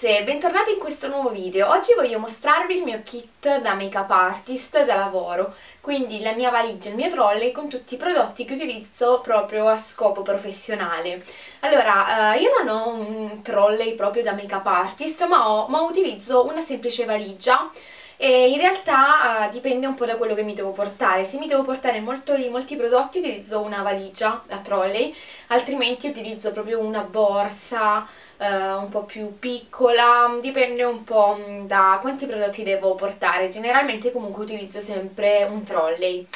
ragazze, bentornati in questo nuovo video. Oggi voglio mostrarvi il mio kit da make-up artist da lavoro, quindi la mia valigia, il mio trolley con tutti i prodotti che utilizzo proprio a scopo professionale. Allora, eh, io non ho un trolley proprio da make-up artist, ma, ho, ma utilizzo una semplice valigia e in realtà uh, dipende un po' da quello che mi devo portare se mi devo portare molto, molti prodotti utilizzo una valigia da trolley altrimenti utilizzo proprio una borsa uh, un po' più piccola dipende un po' da quanti prodotti devo portare. Generalmente comunque utilizzo sempre un trolley.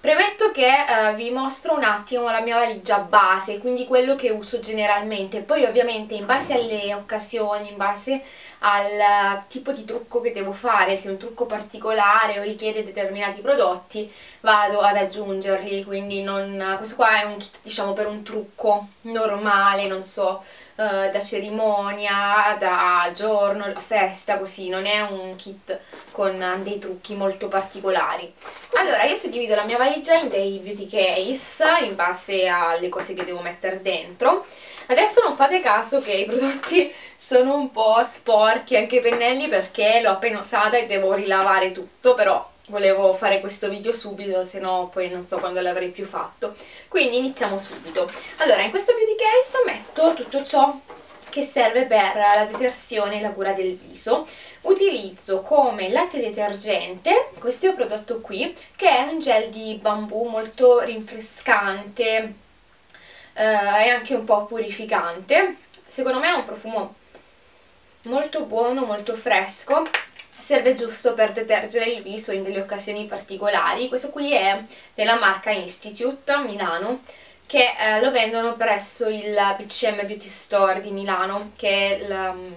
Premetto che eh, vi mostro un attimo la mia valigia base, quindi quello che uso generalmente, poi ovviamente in base alle occasioni, in base al tipo di trucco che devo fare, se è un trucco particolare o richiede determinati prodotti, vado ad aggiungerli, quindi non, questo qua è un kit diciamo per un trucco normale, non so, eh, da cerimonia, da giorno, festa, così, non è un kit con dei trucchi molto particolari. Allora, io suddivido la mia valigia in dei beauty case in base alle cose che devo mettere dentro. Adesso non fate caso che i prodotti sono un po' sporchi, anche i pennelli, perché l'ho appena usata e devo rilavare tutto, però volevo fare questo video subito, se no poi non so quando l'avrei più fatto. Quindi iniziamo subito. Allora, in questo beauty case metto tutto ciò che serve per la detersione e la cura del viso. Utilizzo come latte detergente questo prodotto qui, che è un gel di bambù molto rinfrescante, eh, e anche un po' purificante. Secondo me ha un profumo molto buono, molto fresco, serve giusto per detergere il viso in delle occasioni particolari. Questo qui è della marca Institute Milano, che eh, lo vendono presso il BCM Beauty Store di Milano, che è il, um,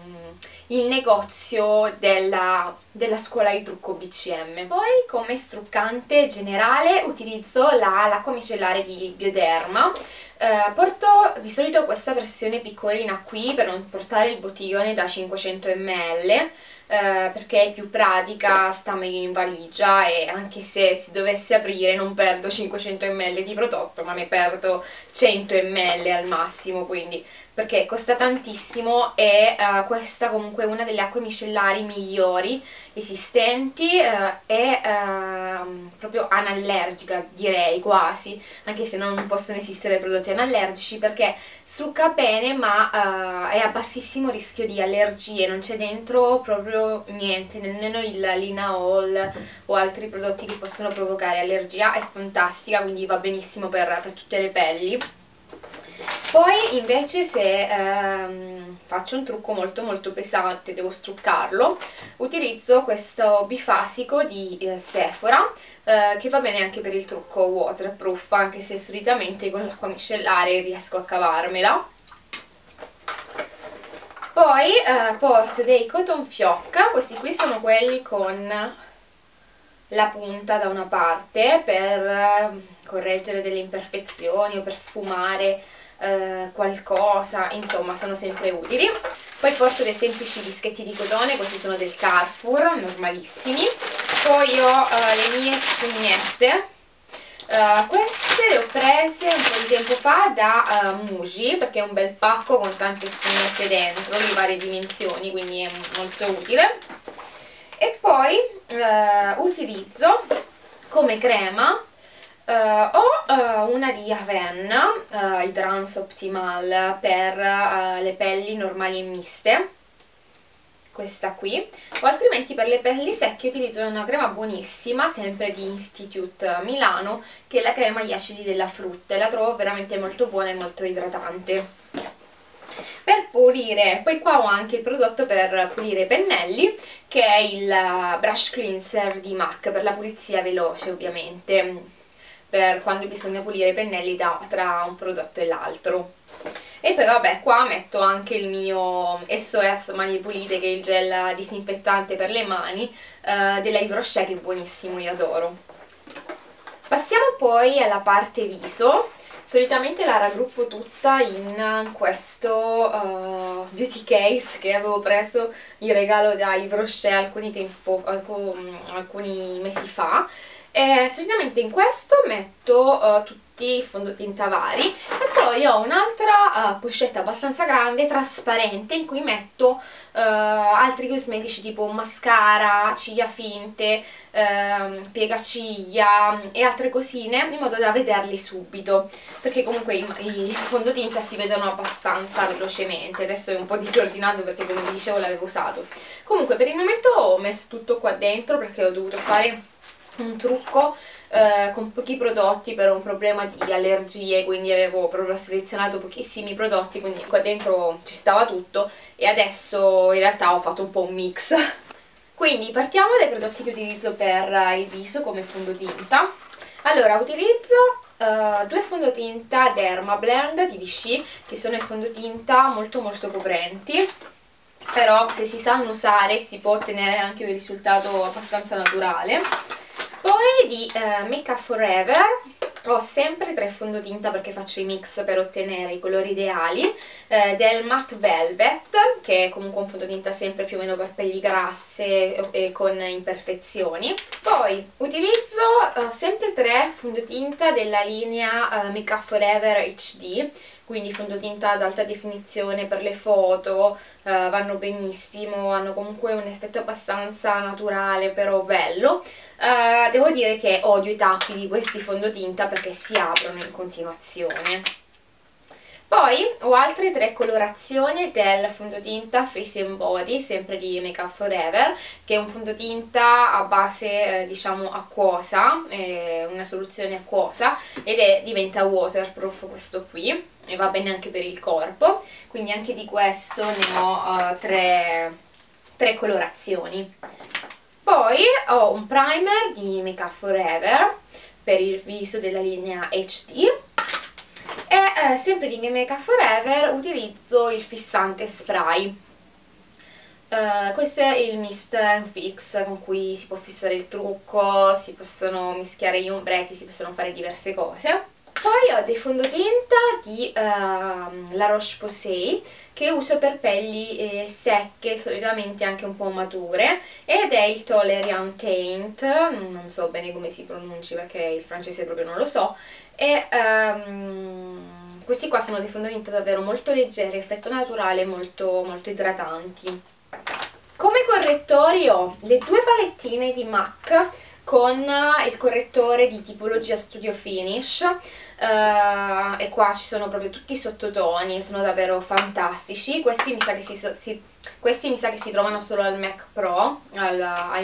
il negozio della, della, scuola di trucco BCM. Poi come struccante generale utilizzo la l'acqua micellare di Bioderma, eh, porto di solito questa versione piccolina qui per non portare il bottiglione da 500 ml eh, perché è più pratica, sta meglio in valigia e anche se si dovesse aprire non perdo 500 ml di prodotto ma ne perdo 100 ml al massimo quindi perché costa tantissimo e uh, questa comunque è una delle acque micellari migliori esistenti uh, e uh, proprio anallergica direi quasi anche se non possono esistere prodotti anallergici perché strucca bene ma è a bassissimo rischio di allergie non c'è dentro proprio niente nemmeno il linalool o altri prodotti che possono provocare allergia è fantastica quindi va benissimo per, per tutte le pelli poi invece se ehm, faccio un trucco molto molto pesante, devo struccarlo, utilizzo questo bifasico di eh, Sephora eh, che va bene anche per il trucco waterproof, anche se solitamente con l'acqua miscellare riesco a cavarmela. Poi eh, porto dei cotton fiocca, questi qui sono quelli con la punta da una parte per eh, correggere delle imperfezioni o per sfumare eh, qualcosa, insomma sono sempre utili. Poi porto dei semplici dischetti di cotone, questi sono del Carrefour, normalissimi. Poi ho eh, le mie spugnette, uh, queste le ho prese un po' di tempo fa da uh, Muji perché è un bel pacco con tante spugnette dentro di varie dimensioni quindi è molto utile e poi uh, utilizzo come crema Uh, ho uh, una di Aven, uh, Hydrance Optimal per le pelli normali e miste, questa qui, o altrimenti per le pelli secche utilizzo una crema buonissima, sempre di Institute Milano, che è la crema agli acidi della frutta, la trovo veramente molto buona e molto idratante. Per pulire, poi qua ho anche il prodotto per pulire i pennelli, che è il Brush Cleanser di MAC, per la pulizia veloce ovviamente per quando bisogna pulire i pennelli da, tra un prodotto e l'altro. E poi vabbè, qua metto anche il mio SOS Mani Pulite, che è il gel disinfettante per le mani, eh, della Yves Rocher, che è buonissimo, io adoro. Passiamo poi alla parte viso. Solitamente la raggruppo tutta in questo uh, beauty case che avevo preso in regalo da Yves Rocher alcuni, tempo, alcun, alcuni mesi fa e solitamente in questo metto uh, tutti i fondotinta vari e poi ho un'altra uh, pochetta abbastanza grande, trasparente, in cui metto uh, altri cosmetici tipo mascara, ciglia finte, uh, piegaciglia e altre cosine in modo da vederli subito. Perché comunque i, i fondotinta si vedono abbastanza velocemente. Adesso è un po' disordinato perché come dicevo l'avevo usato. Comunque per il momento ho messo tutto qua dentro perché ho dovuto fare un trucco eh, con pochi prodotti per un problema di allergie quindi avevo proprio selezionato pochissimi prodotti quindi qua dentro ci stava tutto e adesso in realtà ho fatto un po' un mix. Quindi partiamo dai prodotti che utilizzo per il viso come fondotinta. Allora utilizzo Uh, due fondotinta Dermablend di Vichy che sono fondotinta molto molto coprenti però se si sanno usare si può ottenere anche un risultato abbastanza naturale poi di uh, Make Up Forever ho sempre tre fondotinta perché faccio i mix per ottenere i colori ideali eh, del Matte Velvet che è comunque un fondotinta sempre più o meno per pelli grasse e con imperfezioni poi utilizzo eh, sempre tre fondotinta della linea eh, Make Up Forever HD quindi fondotinta ad alta definizione per le foto, eh, vanno benissimo, hanno comunque un effetto abbastanza naturale però bello. Eh, devo dire che odio i tappi di questi fondotinta perché si aprono in continuazione. Poi ho altre tre colorazioni del fondotinta Face and Body, sempre di Make Up Forever, che è un fondotinta a base, eh, diciamo, acquosa, una soluzione acquosa, ed è, diventa waterproof questo qui, e va bene anche per il corpo, quindi anche di questo ne ho uh, tre, tre colorazioni. Poi ho un primer di Make Up Forever per il viso della linea HD, e eh, sempre di Make Up Forever utilizzo il fissante spray. Uh, questo è il Mist Fix con cui si può fissare il trucco, si possono mischiare gli ombretti, si possono fare diverse cose poi ho dei fondotinta di uh, La Roche-Posay che uso per pelli eh, secche, solitamente anche un po' mature ed è il Tolerian Taint, non so bene come si pronunci perché il francese proprio non lo so e um, questi qua sono dei fondotinta davvero molto leggeri, effetto naturale, molto, molto idratanti. Come correttori ho le due palettine di MAC con il correttore di tipologia Studio Finish uh, e qua ci sono proprio tutti i sottotoni, sono davvero fantastici, questi mi sa che si, si, sa che si trovano solo al Mac Pro, al,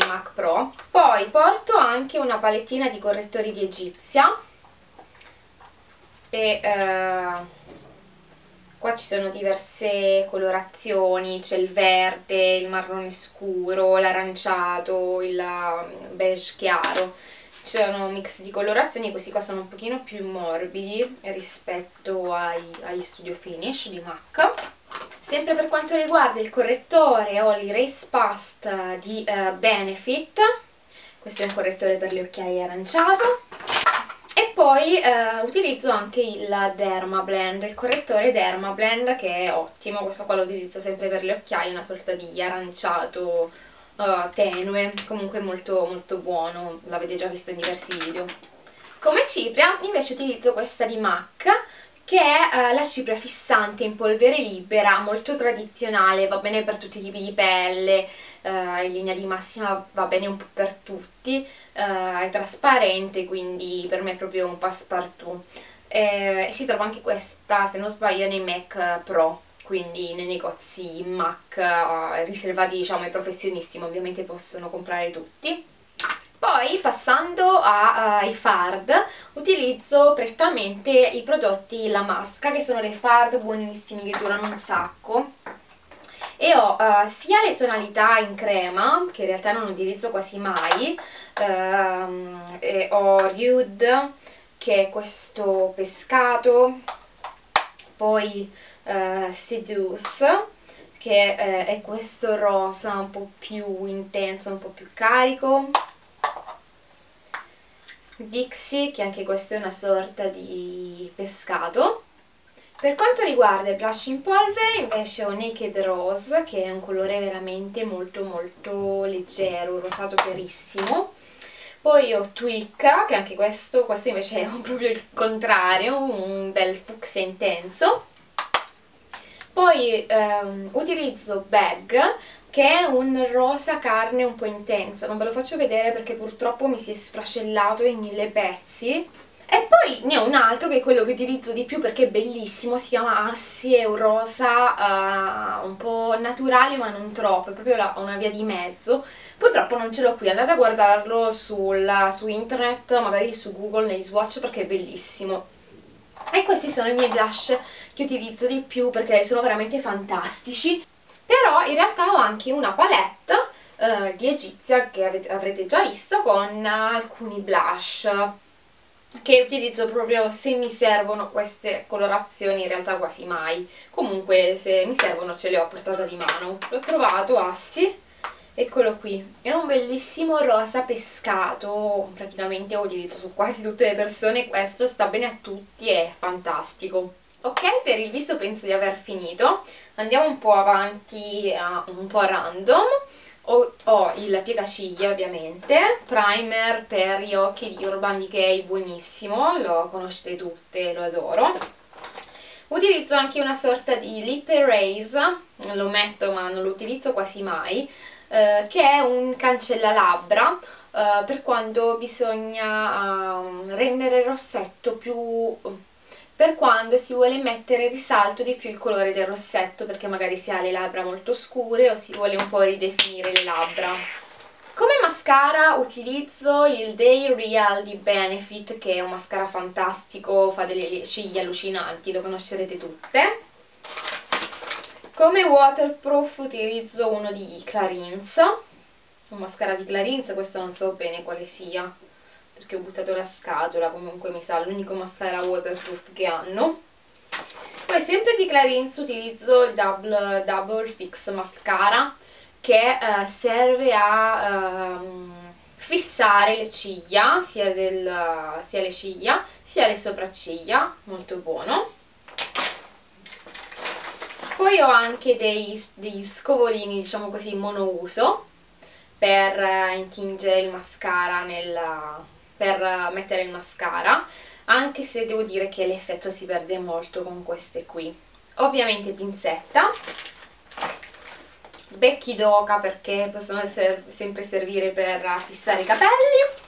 Mac Pro. Poi porto anche una palettina di correttori di Egizia. E uh, qua ci sono diverse colorazioni, c'è il verde, il marrone scuro, l'aranciato, il beige chiaro ci sono mix di colorazioni, questi qua sono un pochino più morbidi rispetto ai, agli Studio Finish di MAC. Sempre per quanto riguarda il correttore ho l'Erase Past di uh, Benefit, questo è un correttore per le occhiaie aranciato. E poi uh, utilizzo anche il Dermablend, il correttore Dermablend che è ottimo, questo qua lo utilizzo sempre per le occhiaie, una sorta di aranciato uh, tenue, comunque molto, molto buono, l'avete già visto in diversi video. Come cipria invece utilizzo questa di MAC che è uh, la cipria fissante in polvere libera, molto tradizionale, va bene per tutti i tipi di pelle, uh, in linea di massima va bene un po' per tutti, uh, è trasparente quindi per me è proprio un passepartout. E si trova anche questa, se non sbaglio, nei Mac Pro quindi nei negozi MAC uh, riservati diciamo ai professionisti, ma ovviamente possono comprare tutti. Poi passando ai uh, fard utilizzo prettamente i prodotti La Masca che sono dei fard buonissimi che durano un sacco e ho uh, sia le tonalità in crema che in realtà non utilizzo quasi mai uh, ho Rude che è questo pescato poi uh, Seduce che uh, è questo rosa un po' più intenso, un po' più carico. Dixie che anche questo è una sorta di pescato. Per quanto riguarda il blush in polvere invece ho Naked Rose che è un colore veramente molto molto leggero, rosato chiarissimo. Poi ho Tweak, che anche questo, questo invece è proprio il contrario, un bel fucsia intenso. Poi ehm, utilizzo Bag, che è un rosa carne un po' intenso. Non ve lo faccio vedere perché purtroppo mi si è sfracellato in mille pezzi. E poi ne ho un altro che è quello che utilizzo di più perché è bellissimo, si chiama Assi, è un rosa uh, un po' naturale ma non troppo, è proprio la, una via di mezzo. Purtroppo non ce l'ho qui, andate a guardarlo sul, su internet, magari su Google, nei swatch perché è bellissimo. E questi sono i miei blush che utilizzo di più perché sono veramente fantastici. Però in realtà ho anche una palette uh, di Egizia che avete, avrete già visto con uh, alcuni blush che utilizzo proprio se mi servono queste colorazioni, in realtà quasi mai. Comunque se mi servono ce le ho portate di mano. L'ho trovato, Assi, eccolo qui. È un bellissimo rosa pescato, praticamente lo utilizzo su quasi tutte le persone, questo sta bene a tutti, è fantastico. Ok, per il viso penso di aver finito. Andiamo un po' avanti, uh, un po' random ho, ho il piegaciglia ovviamente, primer per gli occhi di Urban Decay buonissimo, lo conoscete tutte, lo adoro. Utilizzo anche una sorta di lip erase, lo metto ma non lo utilizzo quasi mai, eh, che è un cancellalabbra eh, per quando bisogna um, rendere il rossetto più per quando si vuole mettere risalto di più il colore del rossetto perché magari si ha le labbra molto scure o si vuole un po' ridefinire le labbra. Come mascara utilizzo il Day Real di Benefit che è un mascara fantastico, fa delle ciglia allucinanti, lo conoscerete tutte. Come waterproof utilizzo uno di Clarins, un mascara di Clarins, questo non so bene quale sia perché ho buttato la scatola, comunque mi sa l'unico mascara waterproof che hanno. Poi sempre di Clarins utilizzo il Double, Double Fix Mascara che eh, serve a ehm, fissare le ciglia, sia, del, sia le ciglia sia le sopracciglia, molto buono. Poi ho anche dei, degli scovolini, diciamo così, monouso per eh, intingere il mascara nella, per mettere il mascara anche se devo dire che l'effetto si perde molto con queste qui. Ovviamente pinzetta becchi d'oca perché possono essere, sempre servire per fissare i capelli.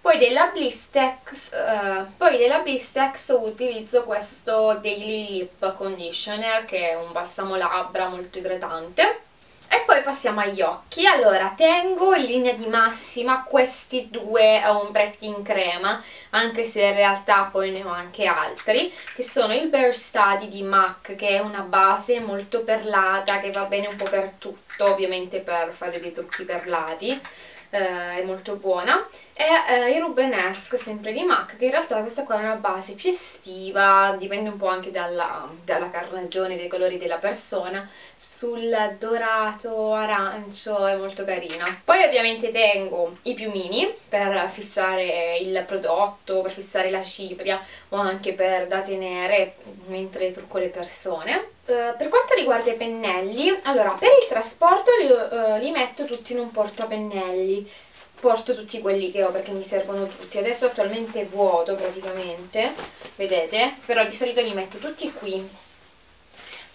Poi della Blistex, uh, poi della Blistex utilizzo questo Daily Lip Conditioner che è un balsamo labbra molto idratante e poi passiamo agli occhi. Allora, tengo in linea di massima questi due ombretti in crema, anche se in realtà poi ne ho anche altri, che sono il Bare Study di MAC, che è una base molto perlata, che va bene un po' per tutto, ovviamente per fare dei trucchi perlati, eh, è molto buona. E eh, il Rubenesque sempre di MAC che in realtà questa qua è una base più estiva dipende un po' anche dalla, dalla carnagione dei colori della persona. Sul dorato arancio è molto carina. Poi ovviamente tengo i piumini per fissare il prodotto per fissare la cipria o anche per da tenere mentre trucco le persone Uh, per quanto riguarda i pennelli, allora per il trasporto li, uh, li, metto tutti in un portapennelli, porto tutti quelli che ho perché mi servono tutti, adesso attualmente vuoto praticamente, vedete, però di solito li metto tutti qui.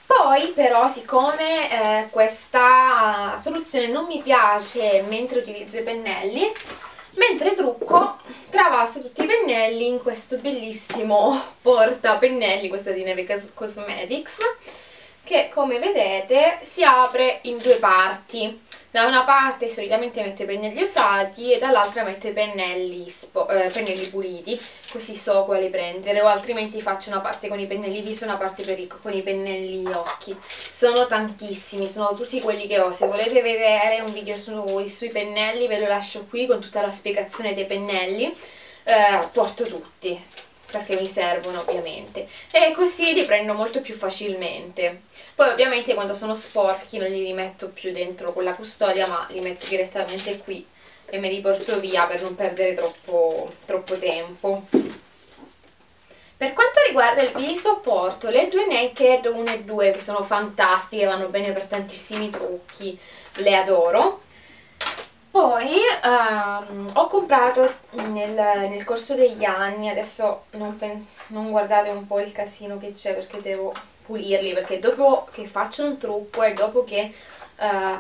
Poi però siccome eh, questa soluzione non mi piace mentre utilizzo i pennelli, mentre trucco travaso tutti i pennelli in questo bellissimo porta pennelli, questa di Neve Cosmetics che come vedete si apre in due parti. Da una parte solitamente metto i pennelli usati e dall'altra metto i pennelli, eh, pennelli, puliti così so quale prendere o altrimenti faccio una parte con i pennelli viso e una parte i, con i pennelli occhi. Sono tantissimi, sono tutti quelli che ho. Se volete vedere un video su, sui pennelli ve lo lascio qui con tutta la spiegazione dei pennelli. Eh, porto tutti perché mi servono ovviamente. E così li prendo molto più facilmente. Poi ovviamente quando sono sporchi non li rimetto più dentro con la custodia ma li metto direttamente qui e me li porto via per non perdere troppo, troppo tempo. Per quanto riguarda il viso porto le due Naked 1 e 2 che sono fantastiche, vanno bene per tantissimi trucchi, le adoro Poi um, ho comprato nel, nel, corso degli anni, adesso non, non guardate un po' il casino che c'è perché devo pulirli, perché dopo che faccio un trucco e dopo che uh,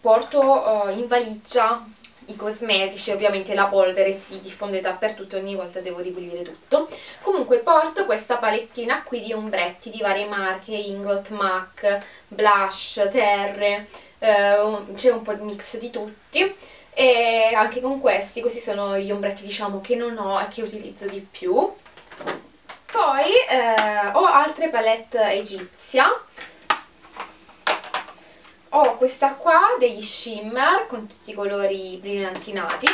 porto uh, in valigia i cosmetici, ovviamente la polvere si diffonde dappertutto, ogni volta devo ripulire tutto. Comunque porto questa palettina qui di ombretti di varie marche, Ingot, MAC, Blush, Terre, eh, c'è un po' di mix di tutti. E anche con questi, questi sono gli ombretti diciamo che non ho e che utilizzo di più. Poi eh, ho altre palette egizia. Ho questa qua degli shimmer con tutti i colori brillantinati.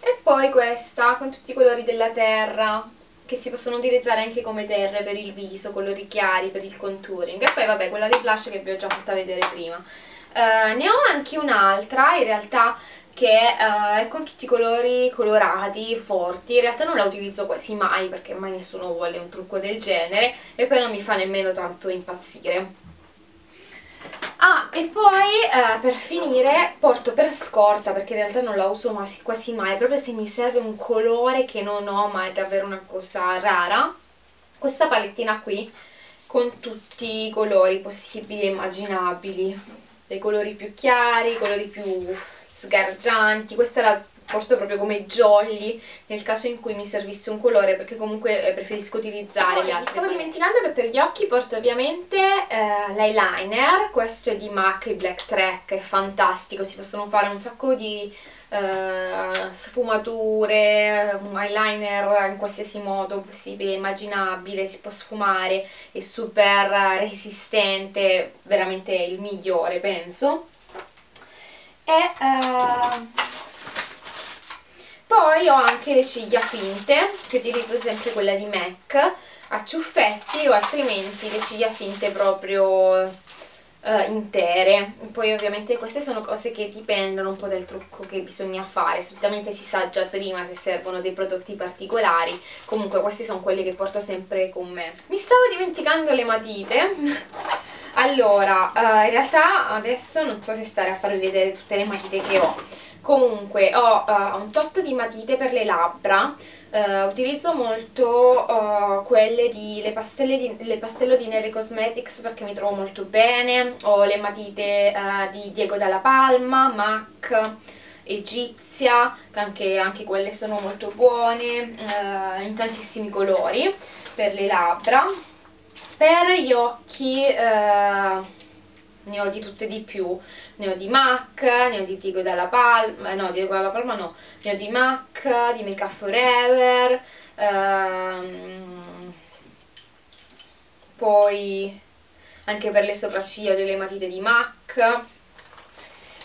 E poi questa con tutti i colori della terra che si possono utilizzare anche come terre per il viso, colori chiari per il contouring. E poi vabbè quella di blush che vi ho già fatta vedere prima. Uh, ne ho anche un'altra in realtà che uh, è con tutti i colori colorati, forti, in realtà non la utilizzo quasi mai perché mai nessuno vuole un trucco del genere e poi non mi fa nemmeno tanto impazzire. Ah, e poi eh, per finire porto per scorta, perché in realtà non la uso quasi mai, proprio se mi serve un colore che non ho, ma è davvero una cosa rara, questa palettina qui con tutti i colori possibili e immaginabili, dei colori più chiari, colori più sgargianti, questa la porto proprio come jolly nel caso in cui mi servisse un colore perché comunque eh, preferisco utilizzare oh, le altre stavo dimenticando che per gli occhi porto ovviamente eh, l'eyeliner questo è di MAC, il Black Track è fantastico, si possono fare un sacco di eh, sfumature un eyeliner in qualsiasi modo possibile, immaginabile si può sfumare, è super resistente veramente il migliore penso. E uh, poi ho anche le ciglia finte che utilizzo sempre quella di MAC a ciuffetti o altrimenti le ciglia finte proprio uh, intere. Poi ovviamente queste sono cose che dipendono un po' dal trucco che bisogna fare. Solitamente si sa già prima se servono dei prodotti particolari. Comunque queste sono quelle che porto sempre con me. Mi stavo dimenticando le matite. Allora, uh, in realtà adesso non so se stare a farvi vedere tutte le matite che ho. Comunque ho uh, un tot di matite per le labbra, uh, utilizzo molto quelle di le, di le pastello di Neve Cosmetics perché mi trovo molto bene, ho le matite di Diego Dalla Palma, MAC, Egizia, anche, anche quelle sono molto buone, in tantissimi colori per le labbra. Per gli occhi ne ho di tutte e di più. Ne ho di MAC, ne ho di Diego dalla Palma no, Diego dalla Palma no. Ne ho di MAC, di Make Up Forever ehm, poi anche per le sopracciglia ho delle matite di MAC.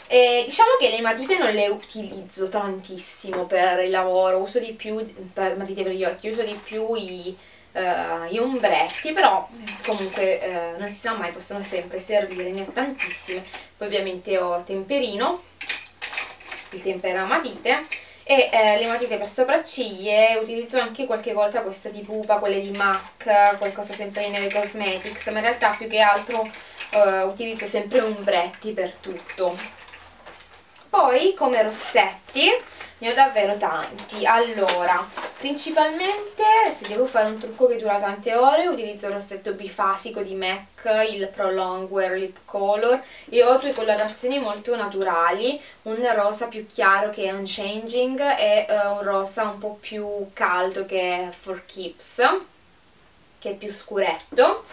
E diciamo che le matite non le utilizzo tantissimo per il lavoro, uso di più, per matite per gli occhi, uso di più i uh, gli ombretti però comunque uh, non si sa mai possono sempre servire ne ho tantissime poi ovviamente ho temperino il tempera matite e eh, le matite per sopracciglia utilizzo anche qualche volta questa di pupa, quelle di MAC, qualcosa sempre in Cosmetics, ma in realtà più che altro eh, utilizzo sempre ombretti per tutto. Poi come rossetti ne ho davvero tanti allora principalmente se devo fare un trucco che dura tante ore utilizzo il rossetto bifasico di MAC il Prolong Wear Lip Color e ho due colorazioni molto naturali un rosa più chiaro che è Unchanging e uh, un rosa un po' più caldo che è For Keeps che è più scuretto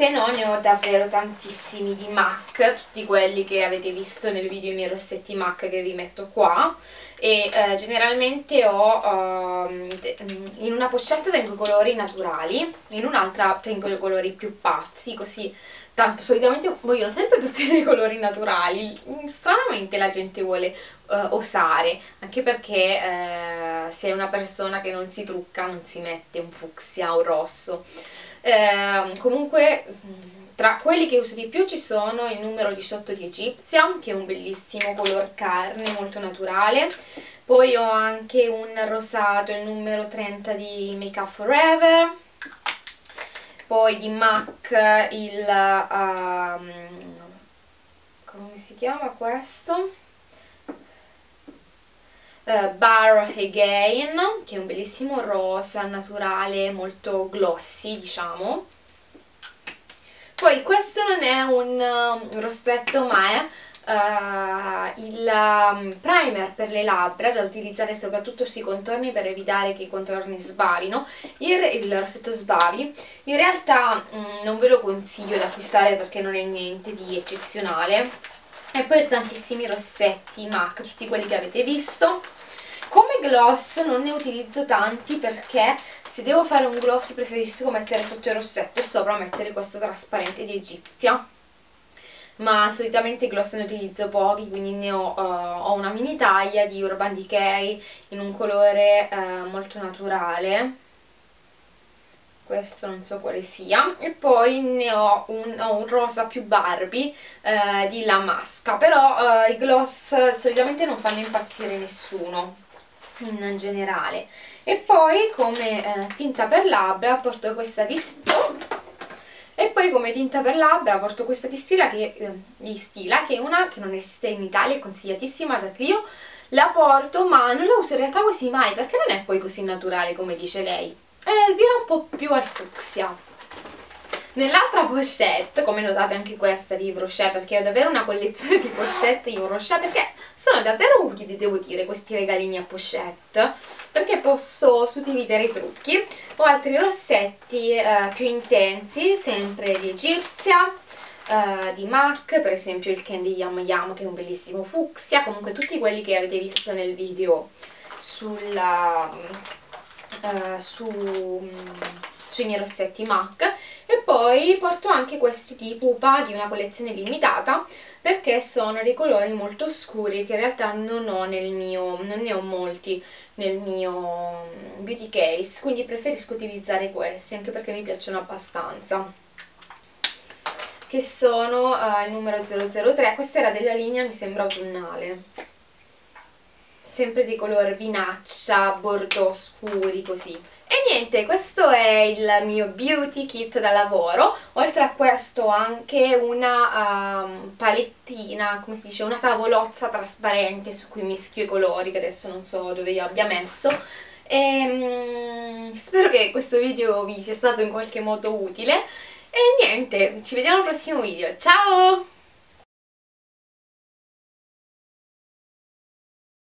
se no ne ho davvero tantissimi di MAC, tutti quelli che avete visto nel video i miei rossetti MAC che vi metto qua. E eh, generalmente ho uh, in una pochette tengo i colori naturali in un'altra tengo i colori più pazzi così tanto solitamente vogliono sempre tutti dei colori naturali. Stranamente la gente vuole uh, osare anche perché uh, se è una persona che non si trucca non si mette un fucsia o un rosso uh, comunque tra quelli che uso di più ci sono il numero 18 di Egyptian, che è un bellissimo color carne, molto naturale. Poi ho anche un rosato, il numero 30 di Make Up Forever. poi di MAC il um, come si chiama questo? Uh, Bar Again che è un bellissimo rosa naturale molto glossy diciamo. Poi questo non è un, un rossetto ma è uh, il um, primer per le labbra da utilizzare soprattutto sui contorni per evitare che i contorni sbavino. Il, il rossetto sbavi. In realtà um, non ve lo consiglio da acquistare perché non è niente di eccezionale. E poi ho tantissimi rossetti MAC, tutti quelli che avete visto come gloss non ne utilizzo tanti perché se devo fare un gloss preferisco mettere sotto il rossetto e sopra mettere questo trasparente di Egizia. Ma solitamente gloss ne utilizzo pochi quindi ne ho, uh, ho una mini taglia di Urban Decay in un colore uh, molto naturale. Questo non so quale sia. E poi ne ho un, ho un rosa più Barbie uh, di La Masca. Però i gloss solitamente non fanno impazzire nessuno in generale. E poi come tinta per labbra porto questa di... E poi come tinta per labbra porto questa di Stila che, eh, Stila, che è una che non esiste in Italia, è consigliatissima da io la porto ma non la uso in realtà quasi mai perché non è poi così naturale come dice lei. Eh, vira un po' più al fucsia Nell'altra pochette, come notate anche questa di Yves perché ho davvero una collezione di pochette Yves perché sono davvero utili, devo dire, questi regalini a pochette, perché posso suddividere i trucchi. Ho altri rossetti eh, più intensi, sempre di Egizia, Uh, di MAC, per esempio il Candy Yam Yam che è un bellissimo fucsia, comunque tutti quelli che avete visto nel video sulla, uh, su, sui miei rossetti MAC e poi porto anche questi di pupa di una collezione limitata perché sono dei colori molto scuri che in realtà non ho nel mio, non ne ho molti nel mio beauty case quindi preferisco utilizzare questi anche perché mi piacciono abbastanza. Che sono uh, il numero 003 questa era della linea mi sembra autunnale. Sempre di color vinaccia, bordeaux scuri così niente, questo è il mio beauty kit da lavoro, oltre a questo anche una um, palettina, come si dice, una tavolozza trasparente su cui mischio i colori, che adesso non so dove io abbia messo. E, um, spero che questo video vi sia stato in qualche modo utile e niente, ci vediamo al prossimo video, ciao!